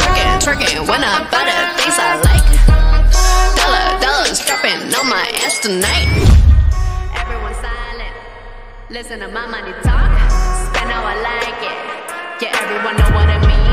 Twerking, twerking, when I buy the things I like. Dollar, dollars dropping on my ass tonight. Everyone silent, listen to my money talk. Spend how I like it. Yeah, everyone know what I mean.